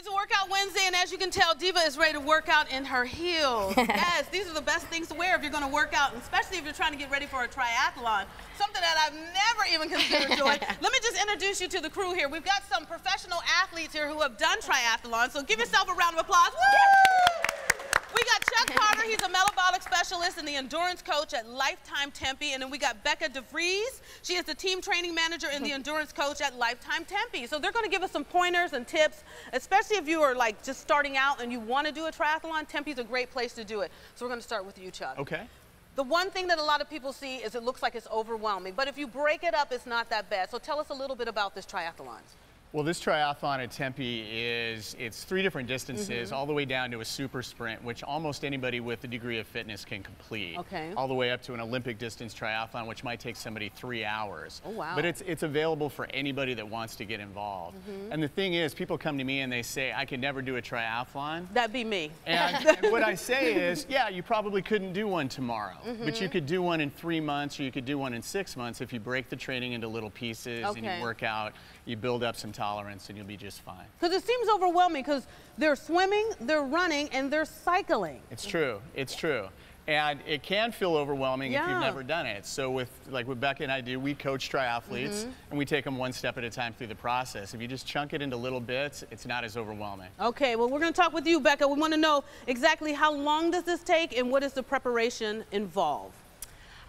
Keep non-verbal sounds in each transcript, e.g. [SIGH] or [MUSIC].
It's a workout Wednesday, and as you can tell, Diva is ready to work out in her heels. [LAUGHS] yes, these are the best things to wear if you're going to work out, especially if you're trying to get ready for a triathlon, something that I've never even considered [LAUGHS] doing. Let me just introduce you to the crew here. We've got some professional athletes here who have done triathlons, so give yourself a round of applause. Woo! We got Chuck Carter, he's a metabolic specialist and the endurance coach at Life Time Tempe. And then we got Becca DeVries. She is the team training manager and the endurance coach at Life Time Tempe. So they're gonna give us some pointers and tips, especially if you are like just starting out and you wanna do a triathlon, Tempe's a great place to do it. So we're gonna start with you, Chuck. Okay. The one thing that a lot of people see is it looks like it's overwhelming, but if you break it up, it's not that bad. So tell us a little bit about this triathlon. Well, this triathlon at Tempe is, it's three different distances, Mm-hmm. all the way down to a super sprint, which almost anybody with a degree of fitness can complete. Okay. All the way up to an Olympic distance triathlon, which might take somebody three hours. Oh, wow. But it's, it's available for anybody that wants to get involved. Mm-hmm. And the thing is, people come to me and they say, I could never do a triathlon. That'd be me. And, [LAUGHS] and what I say is, yeah, you probably couldn't do one tomorrow, but you could do one in three months or you could do one in six months if you break the training into little pieces and you work out, you build up some tolerance, and you'll be just fine. Because it seems overwhelming because they're swimming, they're running, and they're cycling. It's true. It's true. And it can feel overwhelming if you've never done it. So with like what Becca and I do, we coach triathletes Mm-hmm. and we take them one step at a time through the process. If you just chunk it into little bits, it's not as overwhelming. Okay, well, we're going to talk with you, Becca. We want to know exactly how long does this take and what is the preparation involved?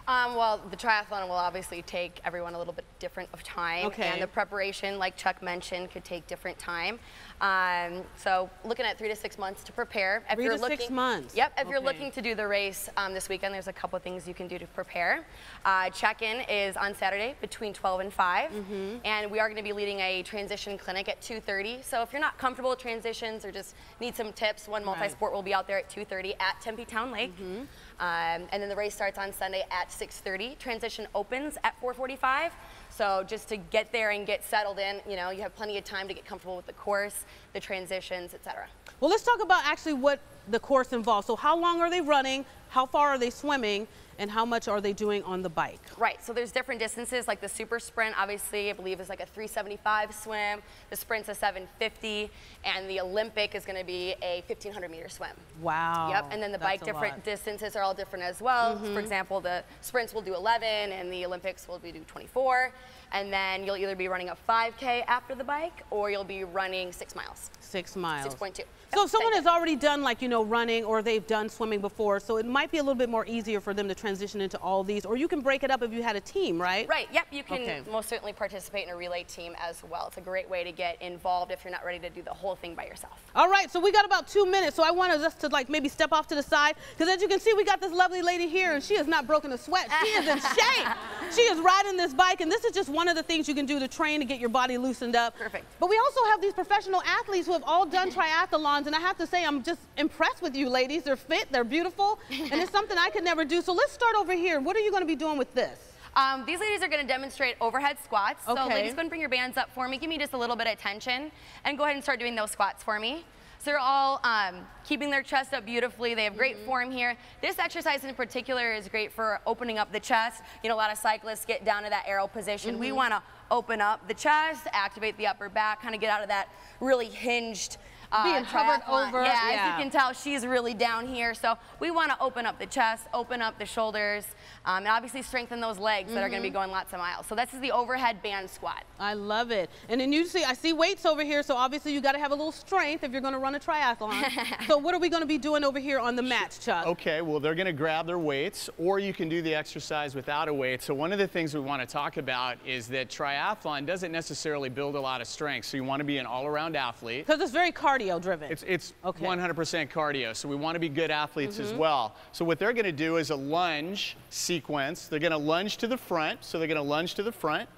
Um, well, the triathlon will obviously take everyone a little bit different of time, Okay. and the preparation, like Chuck mentioned, could take different time. Um, so, looking at three to six months to prepare. If Three you're to looking, six months. Yep. If you're looking to do the race um, this weekend, there's a couple things you can do to prepare. Uh, check-in is on Saturday between 12 and 5, Mm-hmm. and we are going to be leading a transition clinic at 2:30. So, if you're not comfortable with transitions or just need some tips, one Right. multi-sport will be out there at 2:30 at Tempe Town Lake. Mm-hmm. Um, and then the race starts on Sunday at 6:30. Transition opens at 4:45. So just to get there and get settled in, you know, you have plenty of time to get comfortable with the course, the transitions, etc. Well, let's talk about actually what the course involves. So, how long are they running? How far are they swimming? And how much are they doing on the bike? Right. So there's different distances, like the super sprint. Obviously, I believe is like a 375 swim. The sprint's a 750, and the Olympic is going to be a 1500 meter swim. Wow. Yep, and then the bike different lot. distances are all different as well. Mm-hmm. For example, the sprints will do 11 and the Olympics will be do 24. And then you'll either be running a 5K after the bike or you'll be running six miles. Six miles. 6.2. So Yep, if someone has already done like, you know, running or they've done swimming before, so it might be a little bit more easier for them to transition into all these, or you can break it up if you had a team, right? Right, yep, you can Okay. most certainly participate in a relay team as well. It's a great way to get involved if you're not ready to do the whole thing by yourself. All right, so we got about two minutes, so I wanted us to like maybe step off to the side, because as you can see, we got this lovely lady here, and she has not broken a sweat. She is in [LAUGHS] shape. She is riding this bike, and this is just one of the things you can do to train to get your body loosened up. Perfect. But we also have these professional athletes who have all done [LAUGHS] triathlons, and I have to say, I'm just impressed with you ladies. They're fit, they're beautiful, and it's something I could never do. So let's start over here. What are you going to be doing with this? Um, these ladies are going to demonstrate overhead squats. Okay. So ladies, go and bring your bands up for me. Give me just a little bit of tension and go ahead and start doing those squats for me. So they're all um, keeping their chest up beautifully. They have great Mm-hmm. form here. This exercise in particular is great for opening up the chest. You know, a lot of cyclists get down to that aero position. Mm-hmm. We want to open up the chest, activate the upper back, kind of get out of that really hinged uh, Being hovered over, Yeah, yeah. as you can tell, she's really down here. So we want to open up the chest, open up the shoulders, um, and obviously strengthen those legs that are going to be going lots of miles. So this is the overhead band squat. I love it. And then you see, I see weights over here, so obviously you got to have a little strength if you're going to run a triathlon. [LAUGHS] so what are we going to be doing over here on the mats, Chuck? Okay, well, they're going to grab their weights, or you can do the exercise without a weight. So, one of the things we want to talk about is that triathlon doesn't necessarily build a lot of strength. So, you want to be an all around athlete. Because it's very cardio driven. It's, it's Okay. 100% cardio, so we want to be good athletes as mm-hmm. well. So, what they're going to do is a lunge sequence. They're going to lunge to the front, so they're going to lunge to the front.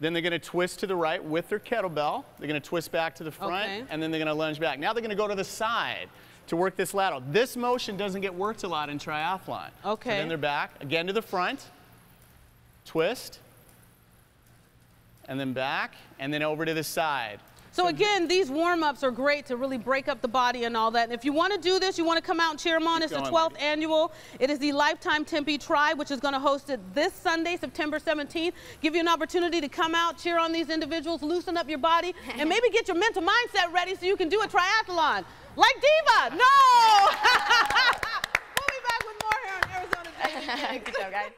Then they're going to twist to the right with their kettlebell. They're going to twist back to the front, Okay. and then they're going to lunge back. Now they're going to go to the side to work this lateral. This motion doesn't get worked a lot in triathlon. So Okay. then they're back again to the front, twist, and then back, and then over to the side. So again, these warm-ups are great to really break up the body and all that. And if you want to do this, you want to come out and cheer them on. Keep it's the 12th lady. annual. It is the Life Time Tempe Tribe, which is going to host it this Sunday, September 17th. Give you an opportunity to come out, cheer on these individuals, loosen up your body, and maybe get your mental mindset ready so you can do a triathlon. Like Diva. No! [LAUGHS] we'll be back with more here on Arizona Daily [LAUGHS] Good job, guys.